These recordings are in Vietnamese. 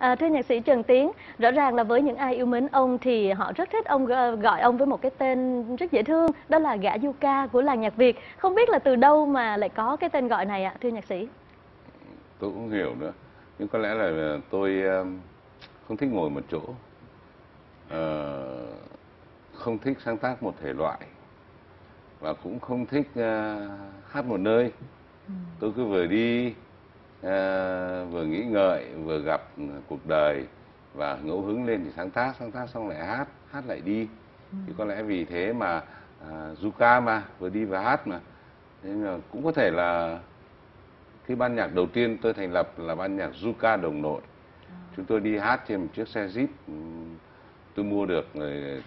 À, thưa nhạc sĩ Trần Tiến, rõ ràng là với những ai yêu mến ông thì họ rất thích ông gọi ông với một cái tên rất dễ thương, đó là gã du ca của làng nhạc Việt. Không biết là từ đâu mà lại có cái tên gọi này ạ, thưa nhạc sĩ? Tôi cũng hiểu nữa, nhưng có lẽ là tôi um, không thích ngồi một chỗ, ờ, không thích sáng tác một thể loại và cũng không thích hát một nơi. Ừ. Tôi cứ vừa đi à, vừa nghĩ ngợi vừa gặp cuộc đời và ngẫu hứng lên thì sáng tác sáng tác xong lại hát hát lại đi ừ. thì có lẽ vì thế mà à, du ca mà vừa đi vừa hát mà nên là cũng có thể là cái ban nhạc đầu tiên tôi thành lập là ban nhạc du ca đồng nội à. chúng tôi đi hát trên một chiếc xe jeep ừ, tôi mua được rồi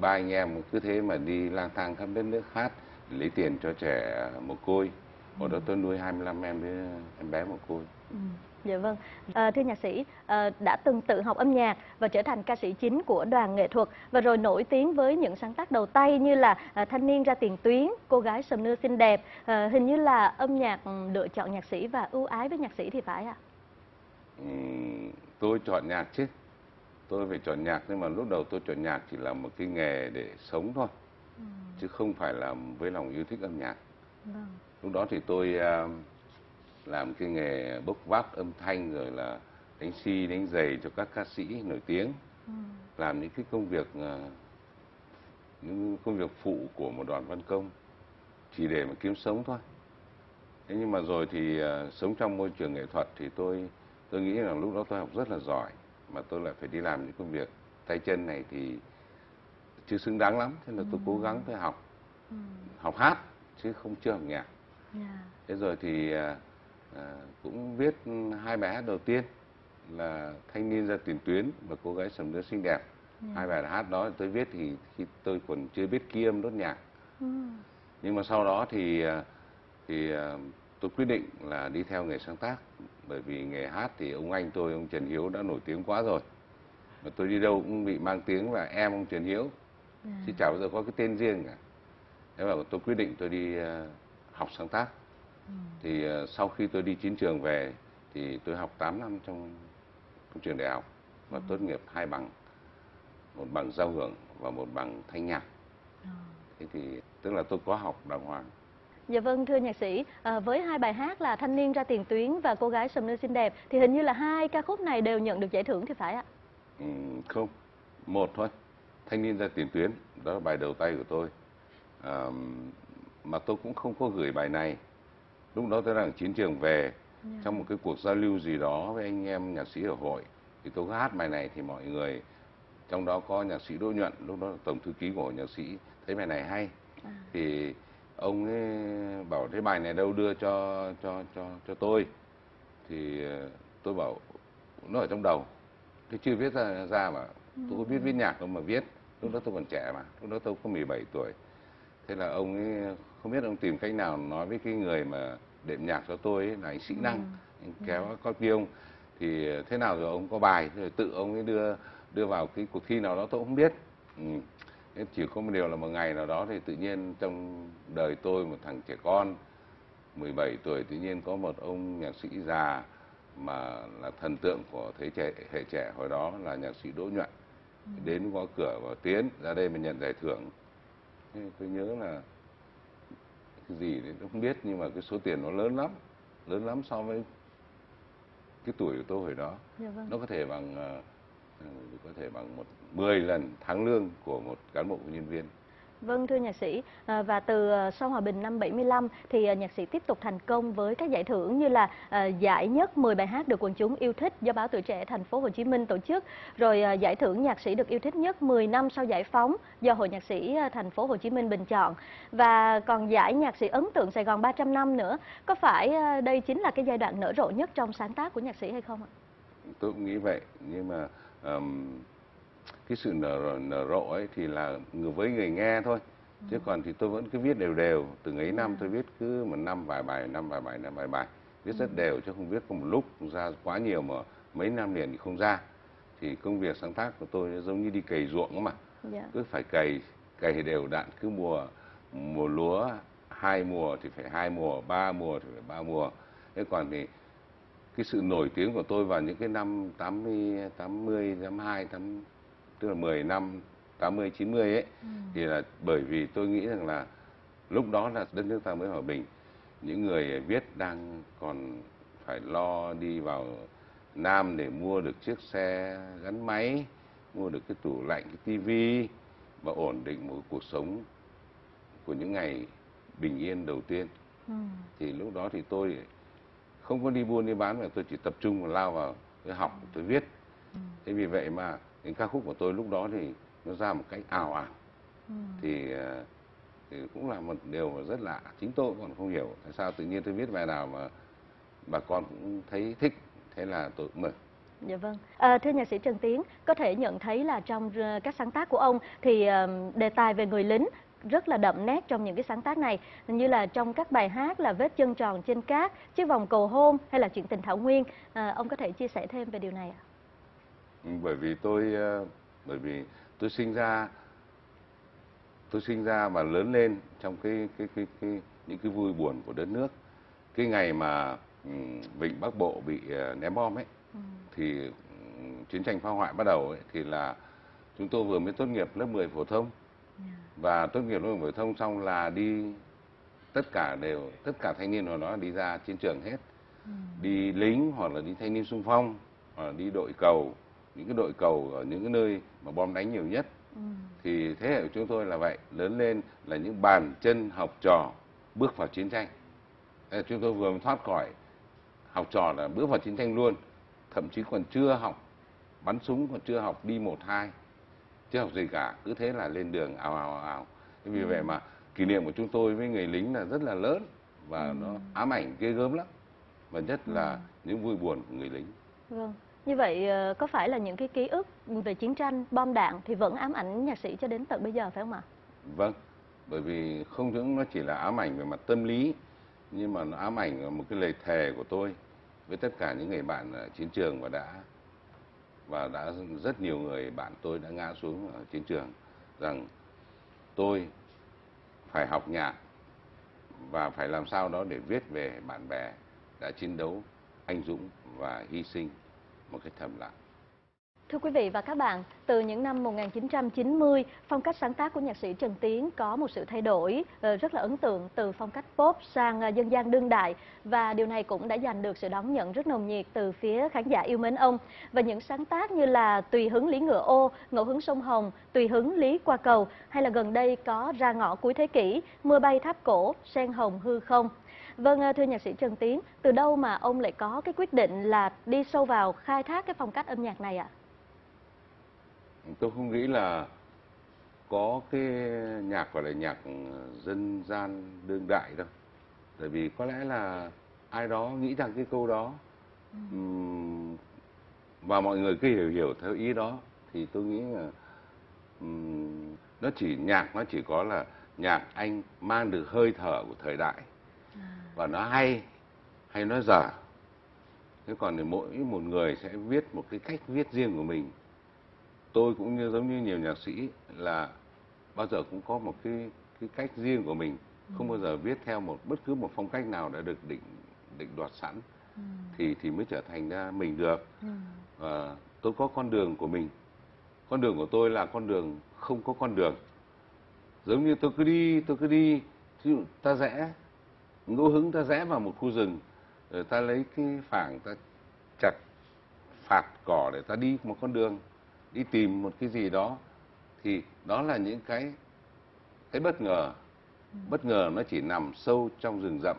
ba anh em cứ thế mà đi lang thang khắp đất nước hát lấy tiền cho trẻ mồ côi Hồi đó tôi nuôi 25 em với em bé một côi. Ừ. Dạ vâng. À, thưa nhạc sĩ, à, đã từng tự học âm nhạc và trở thành ca sĩ chính của đoàn nghệ thuật và rồi nổi tiếng với những sáng tác đầu tay như là à, Thanh niên ra tiền tuyến, Cô gái sầm nưa xinh đẹp. À, hình như là âm nhạc lựa chọn nhạc sĩ và ưu ái với nhạc sĩ thì phải ạ? À? Ừ, tôi chọn nhạc chứ. Tôi phải chọn nhạc nhưng mà lúc đầu tôi chọn nhạc chỉ là một cái nghề để sống thôi. Ừ. Chứ không phải là với lòng yêu thích âm nhạc. Vâng lúc đó thì tôi uh, làm cái nghề bốc vác âm thanh rồi là đánh si đánh giày cho các ca sĩ nổi tiếng ừ. làm những cái công việc uh, những công việc phụ của một đoàn văn công chỉ để mà kiếm sống thôi thế nhưng mà rồi thì uh, sống trong môi trường nghệ thuật thì tôi tôi nghĩ rằng lúc đó tôi học rất là giỏi mà tôi lại phải đi làm những công việc tay chân này thì chưa xứng đáng lắm thế là tôi cố gắng tôi học ừ. học hát chứ không chưa học nhạc. Thế rồi thì à, à, cũng viết hai bài hát đầu tiên là thanh niên ra tiền tuyến và cô gái sầm đứa xinh đẹp. Dạ. hai bài hát đó tôi viết thì khi tôi còn chưa biết ghi âm đốt nhạc ừ. nhưng mà sau đó thì à, thì tôi quyết định là đi theo nghề sáng tác bởi vì nghề hát thì ông anh tôi ông Trần Hiếu đã nổi tiếng quá rồi mà tôi đi đâu cũng bị mang tiếng là em ông Trần Hiếu. Dạ. chứ chả bao giờ có cái tên riêng cả thế mà tôi quyết định tôi đi học sáng tác thì uh, sau khi tôi đi chiến trường về thì tôi học 8 năm trong, trong trường đại học và tốt nghiệp hai bằng một bằng giao hưởng và một bằng thanh nhạc ừ. thế thì tức là tôi có học đàng hoàng Dạ vâng thưa nhạc sĩ, à, với hai bài hát là Thanh niên ra tiền tuyến và Cô gái sầm nưa xinh đẹp thì hình như là hai ca khúc này đều nhận được giải thưởng thì phải ạ? Ừ, không, một thôi. Thanh niên ra tiền tuyến, đó là bài đầu tay của tôi. À, mà tôi cũng không có gửi bài này. Lúc đó tôi đang chiến trường về yeah. Dạ. trong một cái cuộc giao lưu gì đó với anh em nhạc sĩ ở hội thì tôi hát bài này thì mọi người trong đó có nhạc sĩ Đỗ Nhuận lúc đó là tổng thư ký của nhạc sĩ thấy bài này hay. À. thì ông ấy bảo thế bài này đâu đưa cho cho cho cho tôi. Thì ờ, tôi bảo nó ở trong đầu. Tôi chưa viết ra ra mà. Tôi có biết viết nhạc đâu mà viết. Lúc đó tôi còn trẻ mà lúc đó tôi có 17 tuổi thế là ông ấy không biết ông tìm cách nào nói với cái người mà đệm nhạc cho tôi ấy, là anh sĩ ừ. năng anh kéo ừ. có ông thì thế nào rồi ông có bài rồi tự ông ấy đưa đưa vào cái cuộc thi nào đó tôi không biết ừ. chỉ có một điều là một ngày nào đó thì tự nhiên trong đời tôi một thằng trẻ con 17 tuổi tự nhiên có một ông nhạc sĩ già mà là thần tượng của thế trẻ hệ trẻ hồi đó là nhạc sĩ Đỗ Nhuận ừ. đến gõ cửa và tiến ra đây mà nhận giải thưởng tôi nhớ là cái gì thì tôi không biết nhưng mà cái số tiền nó lớn lắm lớn lắm so với cái tuổi của tôi hồi đó dạ vâng. nó có thể bằng uh, có thể bằng một 10 lần tháng lương của một cán bộ nhân viên Vâng thưa nhạc sĩ à, và từ à, sau hòa bình năm 75 thì à, nhạc sĩ tiếp tục thành công với các giải thưởng như là giải nhất 10 bài hát được quần chúng yêu thích do báo Tuổi trẻ thành phố Hồ Chí Minh tổ chức, rồi giải thưởng nhạc sĩ được yêu thích nhất 10 năm sau giải phóng do Hội nhạc sĩ thành phố Hồ Chí Minh bình chọn và còn giải nhạc sĩ ấn tượng Sài Gòn 300 năm nữa. Có phải đây chính là cái giai đoạn nở rộ nhất trong sáng tác của nhạc sĩ hay không ạ? Tôi cũng nghĩ vậy nhưng mà um, cái sự nở nở rộ ấy thì là người với người nghe thôi ừ. chứ còn thì tôi vẫn cứ viết đều đều từ ấy năm ừ. tôi viết cứ một năm vài bài năm vài bài năm vài bài viết rất ừ. đều chứ không viết cùng một lúc ra quá nhiều mà mấy năm liền thì không ra thì công việc sáng tác của tôi giống như đi cày ruộng mà yeah. Dạ. cứ phải cày cày đều đặn cứ mùa mùa lúa hai mùa thì phải hai mùa ba mùa thì phải ba mùa thế còn thì cái sự nổi tiếng của tôi vào những cái năm 80 80 82 8 tức là 10 năm 80 90 ấy ừ. thì là bởi vì tôi nghĩ rằng là lúc đó là đất nước ta mới hòa bình những người viết đang còn phải lo đi vào Nam để mua được chiếc xe gắn máy mua được cái tủ lạnh cái tivi và ổn định một cuộc sống của những ngày bình yên đầu tiên ừ. thì lúc đó thì tôi không có đi buôn đi bán mà tôi chỉ tập trung vào lao vào tôi học tôi viết ừ. thế vì vậy mà những ca khúc của tôi lúc đó thì nó ra một cách ảo ảo ừ. thì, ờ, thì cũng là một điều mà rất lạ chính tôi còn không hiểu tại sao tự nhiên tôi viết bài nào mà bà con cũng thấy thích thế là tôi cũng mừng Dạ vâng. À, thưa nhạc sĩ Trần Tiến, có thể nhận thấy là trong ờ, các sáng tác của ông thì đề tài về người lính rất là đậm nét trong những cái sáng tác này. Như là trong các bài hát là vết chân tròn trên cát chiếc vòng cầu hôn hay là chuyện tình thảo nguyên. À, ông có thể chia sẻ thêm về điều này ạ bởi vì tôi bởi vì tôi sinh ra tôi sinh ra và lớn lên trong cái cái cái, cái những cái vui buồn của đất nước cái ngày mà vịnh bắc bộ bị uh, ném bom ấy ừ. thì chiến tranh phá hoại bắt đầu ấy thì là chúng tôi vừa mới tốt nghiệp lớp 10 phổ thông yeah. và tốt nghiệp lớp 10 phổ thông xong là đi tất cả đều tất cả thanh niên hồi đó đi ra chiến trường hết ừ. đi lính hoặc là đi thanh niên sung phong hoặc là đi đội cầu những cái đội cầu ở những cái nơi mà bom đánh nhiều nhất ừ. thì thế hệ của chúng tôi là vậy lớn lên là những bàn chân học trò bước vào chiến tranh chúng tôi vừa thoát khỏi học trò là bước vào chiến tranh luôn thậm chí còn chưa học bắn súng còn chưa học đi một hai chưa học gì cả cứ thế là lên đường ào ào ào vì ừ. vậy mà kỷ niệm của chúng tôi với người lính là rất là lớn và ừ. nó ám ảnh ghê gớm lắm và nhất là ừ. những vui buồn của người lính vâng như vậy ờ, có phải là những cái ký ức về chiến tranh, bom đạn thì vẫn ám ảnh nhạc sĩ cho đến tận bây giờ phải không ạ? Vâng, bởi vì không những nó chỉ là ám ảnh về mặt tâm lý nhưng mà nó ám ảnh một cái lời thề của tôi với tất cả những người bạn ở chiến trường và đã và đã rất nhiều người bạn tôi đã ngã xuống ở chiến trường rằng tôi phải học nhạc và phải làm sao đó để viết về bạn bè đã chiến đấu anh dũng và hy sinh một cái thầm lặng Thưa quý vị và các bạn, từ những năm 1990, phong cách sáng tác của nhạc sĩ Trần Tiến có một sự thay đổi ờ, rất là ấn tượng từ phong cách pop sang ờ, dân gian đương đại và điều này cũng đã giành được sự đón nhận rất nồng nhiệt từ phía khán giả yêu mến ông. Và những sáng tác như là Tùy hứng Lý Ngựa Ô, Ngẫu hứng Sông Hồng, Tùy hứng Lý Qua Cầu hay là gần đây có Ra ngõ cuối thế kỷ, Mưa bay tháp cổ, Sen hồng hư không. Vâng, thưa nhạc sĩ Trần Tiến, từ đâu mà ông lại có cái quyết định là đi sâu vào khai thác cái phong cách âm nhạc này ạ? Tôi không nghĩ là có cái nhạc gọi là nhạc dân gian đương đại đâu. Bởi vì có lẽ là ai đó nghĩ rằng cái câu đó ừ. và mọi người cứ hiểu hiểu theo ý đó thì tôi nghĩ là nó chỉ nhạc nó chỉ có là nhạc anh mang được hơi thở của thời đại và nó hay hay nó dở. Thế còn thì mỗi một người sẽ viết một cái cách viết riêng của mình. Tôi cũng như giống như nhiều nhạc sĩ là bao giờ cũng có một cái cái cách riêng của mình. Không bao giờ viết theo một bất cứ một phong cách nào đã được định định đoạt sẵn ừ. thì thì mới trở thành ra mình được. Ừ. và tôi có con đường của mình. Con đường của tôi là con đường không có con đường. Giống như tôi cứ đi tôi cứ đi ví ta rẽ ngẫu hứng ta rẽ vào một khu rừng rồi ta lấy cái phảng ta chặt phạt cỏ để ta đi một con đường đi tìm một cái gì đó thì đó là những cái cái bất ngờ ừ. bất ngờ nó chỉ nằm sâu trong rừng rậm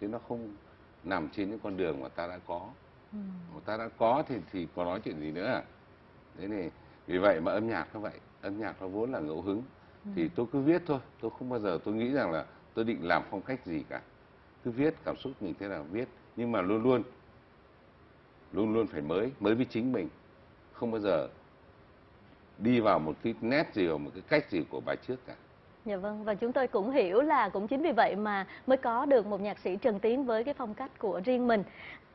chứ nó không nằm trên những con đường mà ta đã có ừ. mà ta đã có thì thì có nói chuyện gì nữa à thế thì vì vậy mà âm nhạc nó vậy âm nhạc nó vốn là ngẫu hứng ừ. thì tôi cứ viết thôi tôi không bao giờ tôi nghĩ rằng là tôi định làm phong cách gì cả. Cứ viết cảm xúc mình thế nào viết nhưng mà luôn luôn luôn luôn phải mới mới với chính mình. Không bao giờ đi vào một cái nét gì hoặc một cái cách gì của bài trước cả. Dạ vâng, và chúng tôi cũng hiểu là cũng chính vì vậy mà mới có được một nhạc sĩ Trần Tiến với cái phong cách của riêng mình.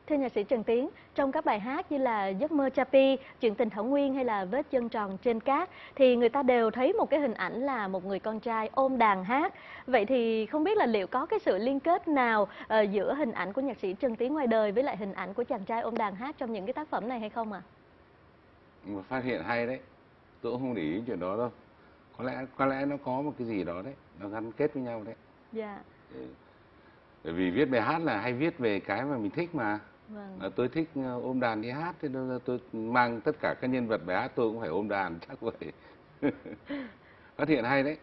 Thưa nhạc sĩ Trần Tiến, trong các bài hát như là Giấc mơ Chapi, Chuyện tình Thảo Nguyên hay là Vết chân tròn trên cát thì người ta đều thấy một cái hình ảnh là một người con trai ôm đàn hát. Vậy thì không biết là liệu có cái sự liên kết nào uh, giữa hình ảnh của nhạc sĩ Trần Tiến ngoài đời với lại hình ảnh của chàng trai ôm đàn hát trong những cái tác phẩm này hay không ạ? À? Phát hiện hay đấy. Tôi cũng không để ý chuyện đó đâu. Có lẽ có lẽ nó có một cái gì đó đấy, nó gắn kết với nhau đấy. Dạ. Ừ. Bởi vì viết bài hát là hay viết về cái mà mình thích mà. Tôi thích ờ, ôm đàn đi hát thì tôi mang tất cả các nhân vật bài hát tôi cũng phải ôm đàn chắc vậy. Phát hiện hay đấy.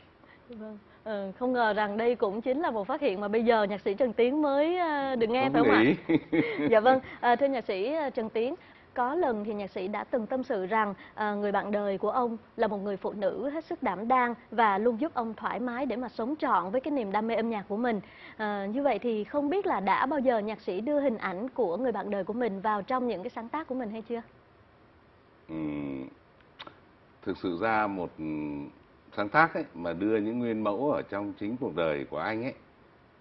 Vâng. Ừ, không ngờ rằng đây cũng chính là một phát hiện mà bây giờ nhạc sĩ Trần Tiến mới ờ, được nghe phải không ạ? dạ vâng, à, thưa nhạc sĩ Trần Tiến, có lần thì nhạc sĩ đã từng tâm sự rằng à, người bạn đời của ông là một người phụ nữ hết sức đảm đang và luôn giúp ông thoải mái để mà sống trọn với cái niềm đam mê âm nhạc của mình. À, như vậy thì không biết là đã bao giờ nhạc sĩ đưa hình ảnh của người bạn đời của mình vào trong những cái sáng tác của mình hay chưa? Ừ, thực sự ra một sáng tác ấy mà đưa những nguyên mẫu ở trong chính cuộc đời của anh ấy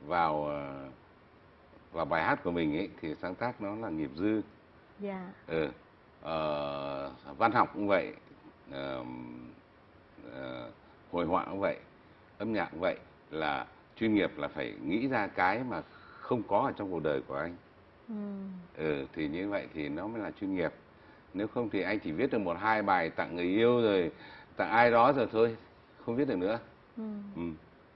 vào ờ, vào bài hát của mình ấy thì sáng tác nó là nghiệp dư dạ ừ. ờ, văn học cũng vậy ờ, ờ, hội họa cũng vậy âm nhạc cũng vậy là chuyên nghiệp là phải nghĩ ra cái mà không có ở trong cuộc đời của anh ừ. ừ thì như vậy thì nó mới là chuyên nghiệp nếu không thì anh chỉ viết được một hai bài tặng người yêu rồi tặng ai đó rồi thôi không viết được nữa ừ. ừ.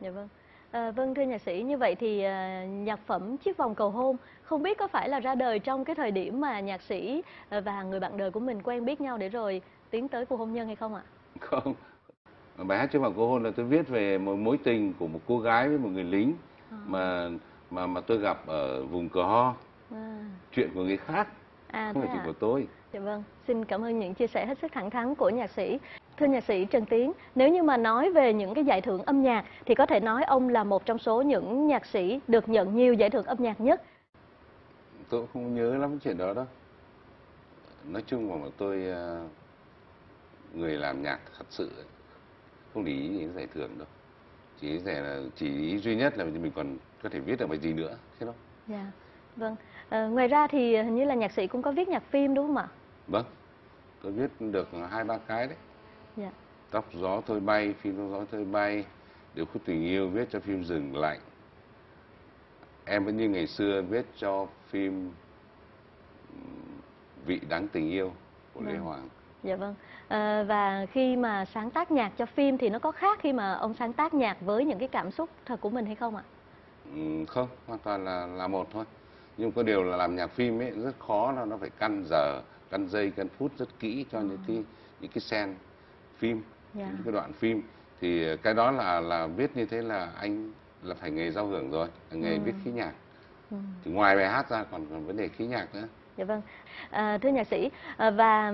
dạ vâng À, vâng thưa nhạc sĩ, như vậy thì à, nhạc phẩm Chiếc vòng cầu hôn không biết có phải là ra đời trong cái thời điểm mà nhạc sĩ à, và người bạn đời của mình quen biết nhau để rồi tiến tới cuộc hôn nhân hay không ạ? Không. Bài hát Chiếc vòng cầu hôn là tôi viết về một mối tình của một cô gái với một người lính à. mà mà mà tôi gặp ở vùng cờ ho. À. Chuyện của người khác, à, không phải chuyện à? của tôi. Dạ vâng, xin cảm ơn những chia sẻ hết sức thẳng thắn của nhạc sĩ. Thưa nhạc sĩ Trần Tiến, nếu như mà nói về những cái giải thưởng âm nhạc thì có thể nói ông là một trong số những nhạc sĩ được nhận nhiều giải thưởng âm nhạc nhất. Tôi không nhớ lắm chuyện đó đâu. Nói chung là tôi ờ, người làm nhạc thật sự không để ý những giải thưởng đâu. Chỉ là chỉ ý duy nhất là mình còn có thể viết được bài gì nữa, thế đó. Dạ. Vâng. À, ngoài ra thì hình như là nhạc sĩ cũng có viết nhạc phim đúng không ạ? Vâng. Tôi viết được hai ba cái đấy dạ. tóc gió thôi bay phim tóc gió thôi bay điều khúc tình yêu viết cho phim dừng lạnh em vẫn như ngày xưa viết cho phim vị đáng tình yêu của vâng. lê hoàng dạ vâng à, và khi mà sáng tác nhạc cho phim thì nó có khác khi mà ông sáng tác nhạc với những cái cảm xúc thật của mình hay không ạ không hoàn toàn là là một thôi nhưng có điều là làm nhạc phim ấy rất khó là nó phải căn giờ căn giây căn phút rất kỹ cho à. những cái những cái sen phim yeah. Dạ. những cái đoạn phim thì cái đó là là viết như thế là anh là phải nghề giao hưởng rồi nghề ừ. viết khí nhạc ừ. thì ngoài bài hát ra còn còn vấn đề khí nhạc nữa dạ vâng à, thưa nhạc sĩ à, và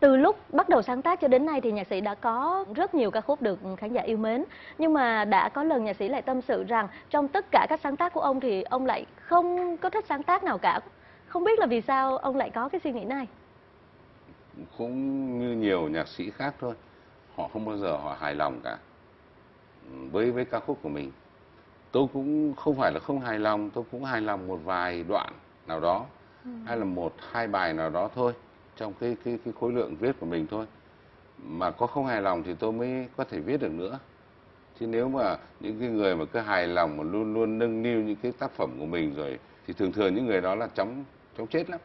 từ lúc bắt đầu sáng tác cho đến nay thì nhạc sĩ đã có rất nhiều ca khúc được khán giả yêu mến nhưng mà đã có lần nhạc sĩ lại tâm sự rằng trong tất cả các sáng tác của ông thì ông lại không có thích sáng tác nào cả không biết là vì sao ông lại có cái suy nghĩ này cũng như nhiều nhạc sĩ khác thôi họ không bao giờ họ hài lòng cả. Với với ca khúc của mình tôi cũng không phải là không hài lòng tôi cũng hài lòng một vài đoạn nào đó ừ. hay là một hai bài nào đó thôi trong cái cái cái khối lượng viết của mình thôi. Mà có không hài lòng thì tôi mới có thể viết được nữa. Chứ nếu mà những cái người mà cứ hài lòng mà luôn luôn nâng niu những cái tác phẩm của mình rồi thì thường thường những người đó là chóng chóng chết lắm.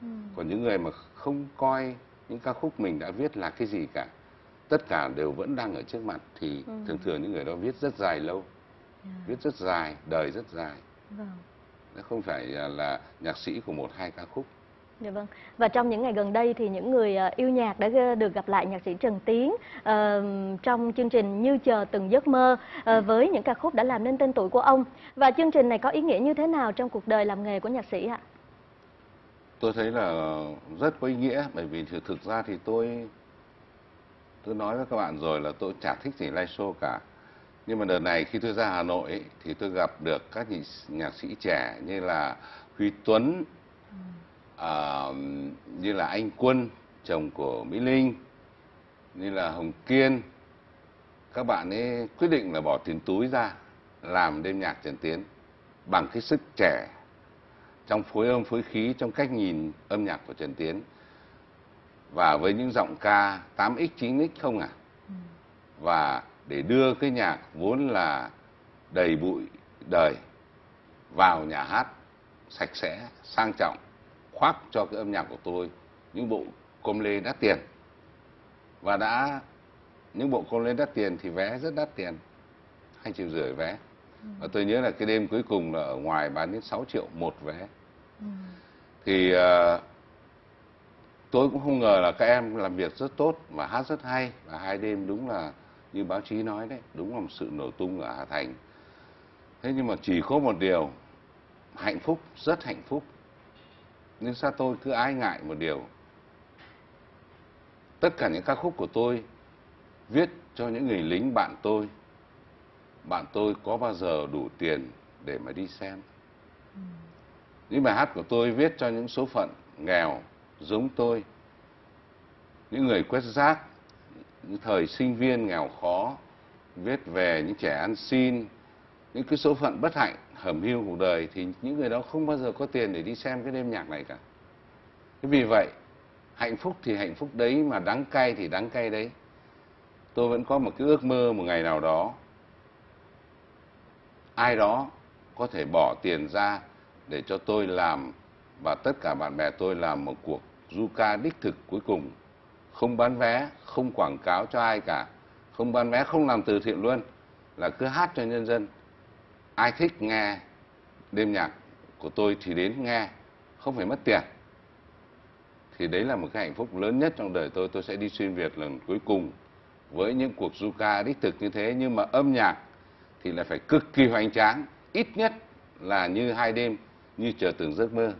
Ừ. còn những người mà không coi những ca khúc mình đã viết là cái gì cả tất cả đều vẫn đang ở trước mặt thì ừ. thường thường những người đó viết rất dài lâu. Dạ. viết rất dài đời rất dài vâng. nó không phải là nhạc sĩ của một hai ca khúc Dạ vâng. Và trong những ngày gần đây thì những người ờ, yêu nhạc đã được gặp lại nhạc sĩ Trần Tiến uh, trong chương trình Như chờ từng giấc mơ uh, với những ca khúc đã làm nên tên tuổi của ông. Và chương trình này có ý nghĩa như thế nào trong cuộc đời làm nghề của nhạc sĩ ạ? tôi thấy là rất có ý nghĩa bởi vì thực ra thì tôi tôi nói với các bạn rồi là tôi chả thích gì live show cả. Nhưng mà đợt này khi tôi ra Hà Nội ấy, thì tôi gặp được các nhạc sĩ trẻ như là Huy Tuấn à, như là anh Quân chồng của Mỹ Linh như là Hồng Kiên. Các bạn ấy quyết định là bỏ tiền túi ra làm đêm nhạc Trần Tiến bằng cái sức trẻ trong phối âm phối khí trong cách nhìn âm nhạc của trần tiến và với những giọng ca 8x 9x không à? Và để đưa cái nhạc vốn là đầy bụi đời vào nhà hát sạch sẽ sang trọng khoác cho cái âm nhạc của tôi những bộ com lê đắt tiền. Và đã những bộ com lê đắt tiền thì vé rất đắt tiền hai triệu rưỡi vé. Và tôi nhớ là cái đêm cuối cùng là ở ngoài bán đến 6 triệu một vé. Thì uh, tôi cũng không ngờ là các em làm việc rất tốt và hát rất hay. Và hai đêm đúng là như báo chí nói đấy đúng là một sự nổ tung ở hà thành. Thế nhưng mà chỉ có một điều hạnh phúc rất hạnh phúc. Nhưng sao tôi cứ ái ngại một điều? Tất cả những ca khúc của tôi viết cho những người lính bạn tôi. Bạn tôi có bao giờ đủ tiền để mà đi xem? Ừ. những bài hát của tôi viết cho những số phận nghèo giống tôi. Những người quét rác, những thời sinh viên nghèo khó, viết về những trẻ ăn xin, những cái số phận bất hạnh, hầm hiu cuộc đời thì những người đó không bao giờ có tiền để đi xem cái đêm nhạc này cả. Thế vì vậy, hạnh phúc thì hạnh phúc đấy mà đắng cay thì đắng cay đấy. Tôi vẫn có một cái ước mơ một ngày nào đó, ai đó có thể bỏ tiền ra để cho tôi làm và tất cả bạn bè tôi làm một cuộc du ca đích thực cuối cùng. Không bán vé, không quảng cáo cho ai cả. Không bán vé, không làm từ thiện luôn. Là cứ hát cho nhân dân. Ai thích nghe đêm nhạc của tôi thì đến nghe, không phải mất tiền. Thì đấy là một cái hạnh phúc lớn nhất trong đời tôi. Tôi sẽ đi xuyên việt lần cuối cùng với những cuộc du ca đích thực như thế. Nhưng mà âm nhạc thì là phải cực kỳ hoành tráng. Ít nhất là như hai đêm như chờ từng giấc mơ.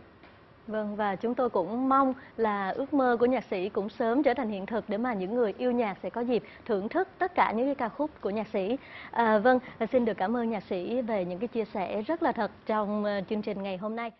Vâng và chúng tôi cũng mong là ước mơ của nhạc sĩ cũng sớm trở thành hiện thực để mà những người yêu nhạc sẽ có dịp thưởng thức tất cả những cái ca khúc của nhạc sĩ. À, vâng, xin được cảm ơn nhạc sĩ về những cái chia sẻ rất là thật trong ờ, chương trình ngày hôm nay.